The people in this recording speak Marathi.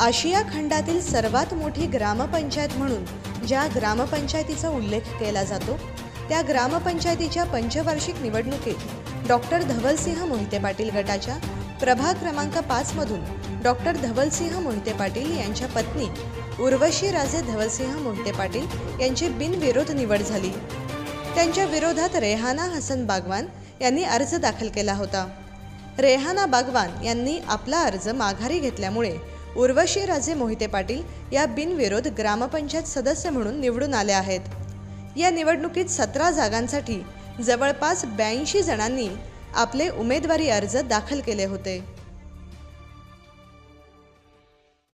आशिया खंडातील सर्वात मोठी ग्रामपंचायत म्हणून ज्या ग्रामपंचायतीचा उल्लेख केला जातो त्या ग्रामपंचायतीच्या पंचवार्षिक निवडणुकीत डॉक्टर धवलसिंह मोहिते पाटील गटाच्या प्रभाग क्रमांक पाचमधून डॉक्टर धवलसिंह मोहिते पाटील यांच्या पत्नी उर्वशी राजे धवलसिंह मोहिते पाटील यांची बिनविरोध निवड झाली. त्यांच्या विरोधात रेहाना हसन बागवान यांनी अर्ज दाखल केला होता. रेहाना बागवान यांनी आपला अर्ज माघारी घेतल्यामुळे उर्वशी राजे मोहिते पाटील या बिनविरोध ग्रामपंचायत सदस्य म्हणून निवडून आल्या आहेत. या निवडणुकीत सतरा जागांसाठी जवळपास ब्याऐंशी जणांनी आपले उमेदवारी अर्ज दाखल केले होते.